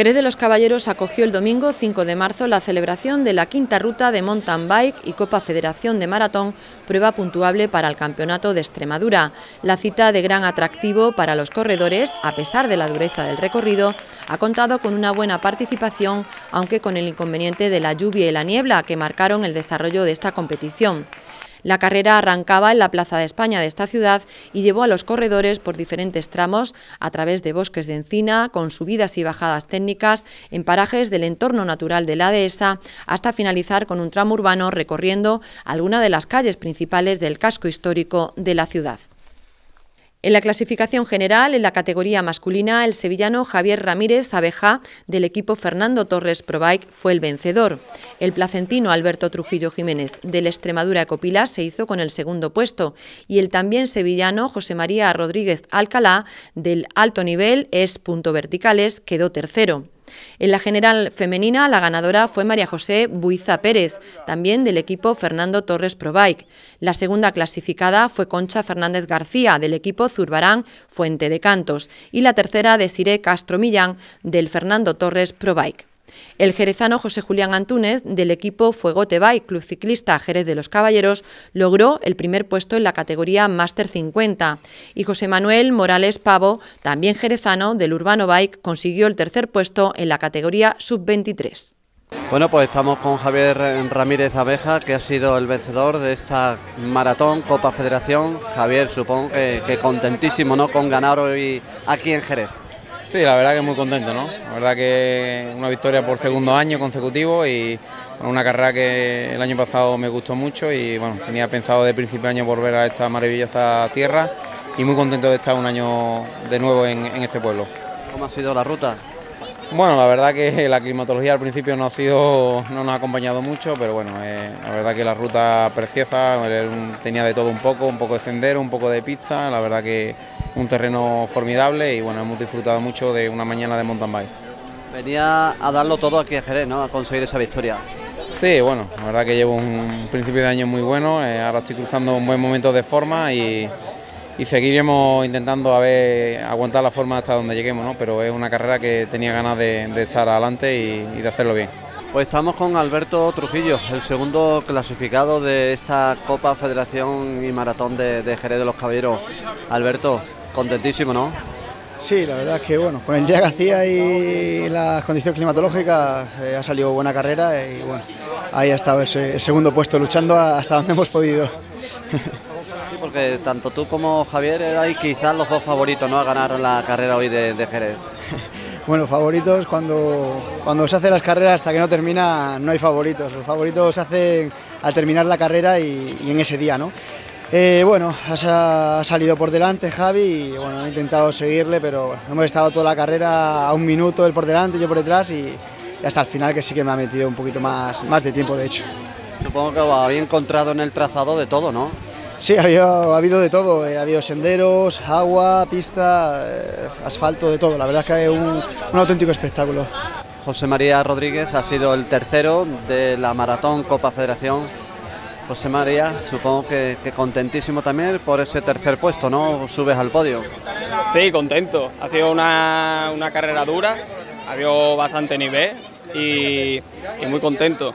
Jerez de los Caballeros acogió el domingo 5 de marzo la celebración de la quinta ruta de mountain bike y Copa Federación de Maratón, prueba puntuable para el Campeonato de Extremadura. La cita de gran atractivo para los corredores, a pesar de la dureza del recorrido, ha contado con una buena participación, aunque con el inconveniente de la lluvia y la niebla que marcaron el desarrollo de esta competición. La carrera arrancaba en la Plaza de España de esta ciudad y llevó a los corredores por diferentes tramos a través de bosques de encina, con subidas y bajadas técnicas en parajes del entorno natural de la dehesa, hasta finalizar con un tramo urbano recorriendo alguna de las calles principales del casco histórico de la ciudad. En la clasificación general, en la categoría masculina, el sevillano Javier Ramírez Abeja del equipo Fernando Torres Probike fue el vencedor. El placentino Alberto Trujillo Jiménez del Extremadura Ecopila se hizo con el segundo puesto y el también sevillano José María Rodríguez Alcalá del alto nivel es punto verticales quedó tercero. En la general femenina, la ganadora fue María José Buiza Pérez, también del equipo Fernando Torres Probike. La segunda clasificada fue Concha Fernández García, del equipo Zurbarán Fuente de Cantos, y la tercera de Castro Millán, del Fernando Torres Probike. El jerezano José Julián Antúnez, del equipo Fuegote Bike Club Ciclista Jerez de los Caballeros, logró el primer puesto en la categoría Master 50 y José Manuel Morales Pavo, también jerezano del Urbano Bike, consiguió el tercer puesto en la categoría Sub-23. Bueno, pues estamos con Javier Ramírez Abeja, que ha sido el vencedor de esta maratón Copa Federación. Javier, supongo que, que contentísimo ¿no? con ganar hoy aquí en Jerez. Sí, la verdad que muy contento, ¿no? La verdad que una victoria por segundo año consecutivo y una carrera que el año pasado me gustó mucho y bueno, tenía pensado de principio de año volver a esta maravillosa tierra y muy contento de estar un año de nuevo en, este pueblo. ¿Cómo ha sido la ruta? Bueno, la verdad que la climatología al principio no ha sido, no nos ha acompañado mucho, pero bueno, eh, la verdad que la ruta preciosa, tenía de todo un poco, un poco de sendero, un poco de pista, la verdad que un terreno formidable y bueno, hemos disfrutado mucho de una mañana de mountain bike. Venía a darlo todo aquí a Jerez, ¿no? A conseguir esa victoria. Sí, bueno, la verdad que llevo un principio de año muy bueno, eh, ahora estoy cruzando un buen momento de forma y, seguiremos intentando a ver, aguantar la forma hasta donde lleguemos, ¿no? pero es una carrera que tenía ganas de, estar adelante y, de hacerlo bien. Pues estamos con Alberto Trujillo, el segundo clasificado de esta Copa Federación y Maratón de, de Jerez de los Caballeros. Alberto, Contentísimo, ¿no? Sí, la verdad es que bueno, con el día que hacía y las condiciones climatológicas eh, ha salido buena carrera y bueno, ahí ha estado ese, segundo puesto luchando hasta donde hemos podido. Sí, porque tanto tú como Javier erais quizás los dos favoritos ¿no? a ganar la carrera hoy de, Jerez. Bueno, favoritos cuando, cuando se hacen las carreras hasta que no termina no hay favoritos. Los favoritos se hacen al terminar la carrera y, y en ese día, ¿no? Eh, bueno, ha, salido por delante Javi y bueno, he intentado seguirle, pero hemos estado toda la carrera a un minuto, él por delante, yo por detrás y, hasta el final que sí que me ha metido un poquito más, más de tiempo de hecho. Supongo que había encontrado en el trazado de todo, ¿no? Sí, ha habido, de todo, eh, ha habido senderos, agua, pista, eh, asfalto, de todo. La verdad es que es un, un auténtico espectáculo. José María Rodríguez ha sido el tercero de la Maratón Copa Federación José María, supongo que, contentísimo también por ese tercer puesto, ¿no? Subes al podio. Sí, contento. Ha sido una, carrera dura, ha habido bastante nivel y, muy contento.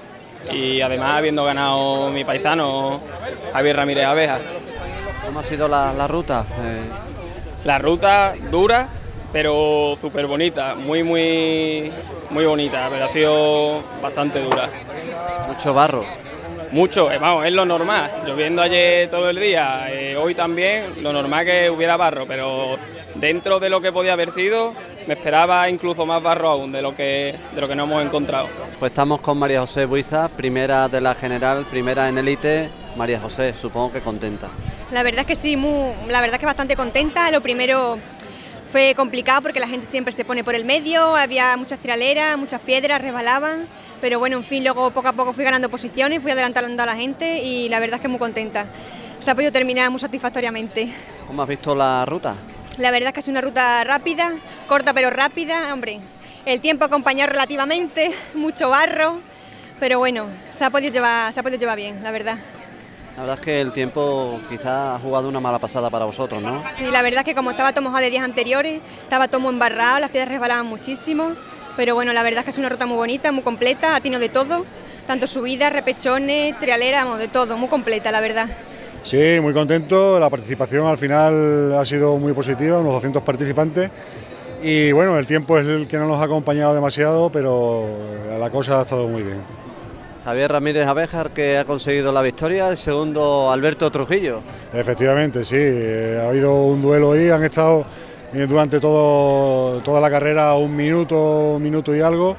Y además habiendo ganado mi paisano Javier Ramírez Abeja. ¿Cómo ha sido la, ruta? Eh, la ruta dura, pero súper bonita, muy, muy, muy bonita, pero ha sido bastante dura. Mucho barro. Mucho, eh, vamos, es lo normal. Lloviendo ayer todo el día, eh, hoy también, lo normal que hubiera barro, pero dentro de lo que podía haber sido, me esperaba incluso más barro aún de lo que, de lo que no hemos encontrado. Pues estamos con María José Buiza, primera de la general, primera en élite. María José, supongo que contenta. La verdad es que sí, muy, la verdad es que bastante contenta. Lo primero fue complicado porque la gente siempre se pone por el medio, había muchas tiraleras, muchas piedras, resbalaban, pero bueno, en fin, luego poco a poco fui ganando posiciones, fui adelantando a la gente y la verdad es que muy contenta. Se ha podido terminar muy satisfactoriamente. ¿Cómo has visto la ruta? La verdad es que es una ruta rápida, corta pero rápida, hombre. El tiempo acompañado relativamente, mucho barro, pero bueno, se ha podido llevar, se ha podido llevar bien, la verdad. La verdad es que el tiempo quizás ha jugado una mala pasada para vosotros, ¿no? Sí, la verdad es que como estaba todo mojado de días anteriores, estaba todo muy embarrado, las piedras resbalaban muchísimo, Pero bueno, la verdad es que es una ruta muy bonita, muy completa, ha tenido de todo, tanto subidas, repechones, trialera, de todo, muy completa, la verdad. Sí, muy contento, la participación al final ha sido muy positiva, unos 200 participantes y bueno, el tiempo es el que no nos ha acompañado demasiado, pero la cosa ha estado muy bien. Javier Ramírez Abejar que ha conseguido la victoria, el segundo Alberto Trujillo. Efectivamente, sí, eh, ha habido un duelo ahí, han estado durante todo, toda la carrera un minuto, un minuto y algo.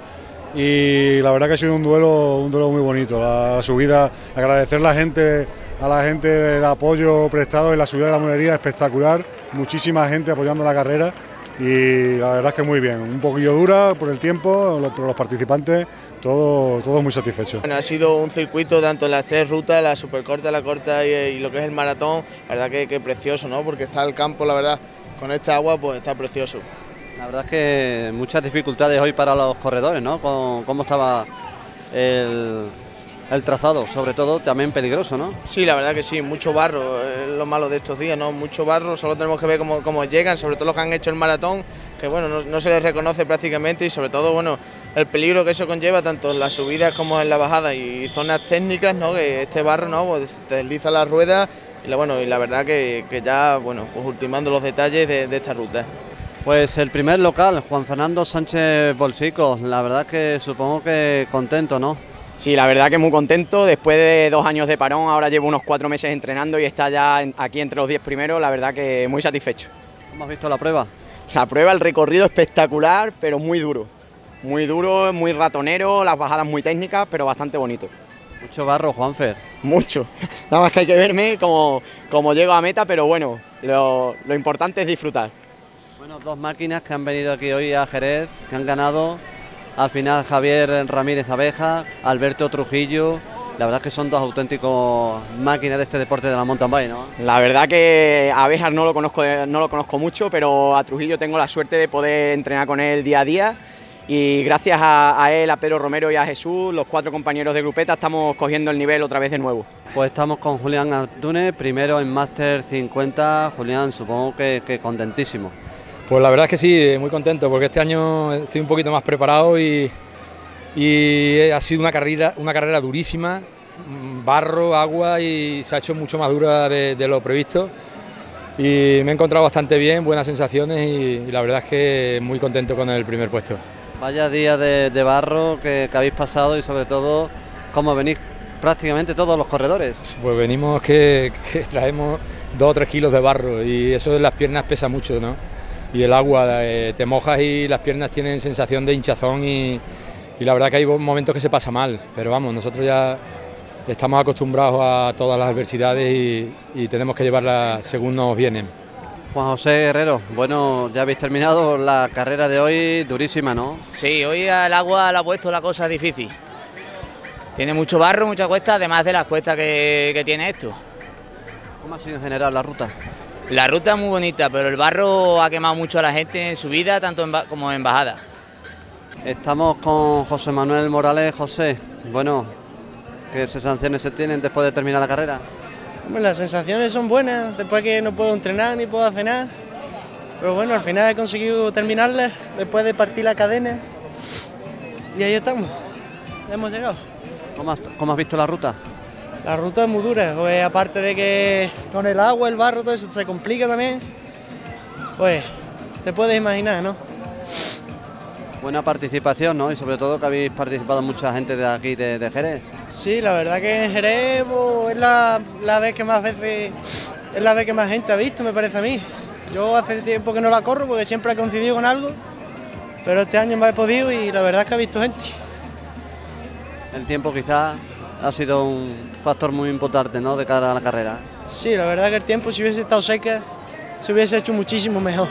Y la verdad que ha sido un duelo, un duelo muy bonito. La subida, agradecer la gente, a la gente el apoyo prestado en la subida de la monería espectacular. Muchísima gente apoyando la carrera y la verdad es que muy bien. Un poquillo dura por el tiempo, pero los participantes todo, todo muy satisfecho. Bueno, ha sido un circuito tanto en las tres rutas, la supercorta, la corta y, lo que es el maratón, la verdad que, que precioso, ¿no? Porque está el campo, la verdad, con esta agua pues está precioso. La verdad es que muchas dificultades hoy para los corredores, ¿no? ¿Cómo estaba el, trazado, sobre todo también peligroso, ¿no? Sí, la verdad que sí, mucho barro, es lo malo de estos días, ¿no? Mucho barro, solo tenemos que ver cómo, llegan, sobre todo los que han hecho el maratón, que bueno, no, se les reconoce prácticamente y sobre todo, bueno, el peligro que eso conlleva tanto en las subidas como en la bajada y zonas técnicas, ¿no? Que este barro, ¿no? Pues desliza las ruedas y la, bueno, y la verdad que, ya, bueno, pues ultimando los detalles de, esta ruta. Pues el primer local, Juan Fernando Sánchez Bolsico, la verdad que supongo que contento, ¿no? Sí, la verdad que muy contento. Después de dos años de parón, ahora llevo unos cuatro meses entrenando y está ya aquí entre los diez primeros, la verdad que muy satisfecho. ¿Cómo has visto la prueba? La prueba, el recorrido espectacular, pero muy duro. Muy duro, muy ratonero, las bajadas muy técnicas, pero bastante bonito. Mucho barro, Juanfer. Mucho. Nada más que hay que verme como, como llego a meta, pero bueno, lo, importante es disfrutar. Bueno, dos máquinas que han venido aquí hoy a Jerez, que han ganado. Al final Javier Ramírez Abeja, Alberto Trujillo. La verdad es que son dos auténticos máquinas de este deporte de la mountain bike, ¿no? La verdad que a Abeja no lo conozco, no lo conozco mucho, pero a Trujillo tengo la suerte de poder entrenar con él día a día y gracias a, él, a Pedro Romero y a Jesús, los cuatro compañeros de grupeta, estamos cogiendo el nivel otra vez de nuevo. Pues estamos con Julián Artune, primero en Master 50. Julián, supongo que, contentísimo. Pues la verdad es que sí, muy contento, porque este año estoy un poquito más preparado y, ha sido una carrera, una carrera durísima, barro, agua y se ha hecho mucho más dura de, lo previsto. Y me he encontrado bastante bien, buenas sensaciones y la verdad es que muy contento con el primer puesto. Vaya día de, barro que, habéis pasado y sobre todo cómo venís prácticamente todos los corredores. Pues venimos que, traemos dos o tres kilos de barro y eso en las piernas pesa mucho, ¿no? Y el agua, eh, te mojas y las piernas tienen sensación de hinchazón y, la verdad que hay momentos que se pasa mal, pero vamos, nosotros ya estamos acostumbrados a todas las adversidades y, y tenemos que llevarlas según nos vienen. Juan José Guerrero, bueno, ya habéis terminado la carrera de hoy, durísima, ¿no? Sí, hoy el agua le ha puesto la cosa difícil. Tiene mucho barro, mucha cuesta, además de las cuestas que, tiene esto. ¿Cómo ha sido en general la ruta? La ruta es muy bonita, pero el barro ha quemado mucho a la gente en subida, tanto como en bajada. Estamos con José Manuel Morales. José, bueno, ¿qué sensaciones se tienen después de terminar la carrera? Las sensaciones son buenas, después que no puedo entrenar ni puedo hacer nada. Pero bueno, al final he conseguido terminarla después de partir la cadena. Y ahí estamos, hemos llegado. ¿Cómo has, cómo has visto la ruta? La ruta es muy dura, pues, aparte de que con el agua, el barro, todo eso se complica también. Pues te puedes imaginar, ¿no? Buena participación, ¿no? Y sobre todo que habéis participado mucha gente de aquí, de, Jerez. Sí, la verdad que en Jerez pues, es la, vez que más veces, es la vez que más gente ha visto, me parece a mí. Yo hace tiempo que no la corro porque siempre he coincidido con algo, pero este año me he podido y la verdad es que ha visto gente. El tiempo quizás ha sido un factor muy importante, ¿no? De cara a la carrera. Sí, la verdad que el tiempo si hubiese estado seca se hubiese hecho muchísimo mejor.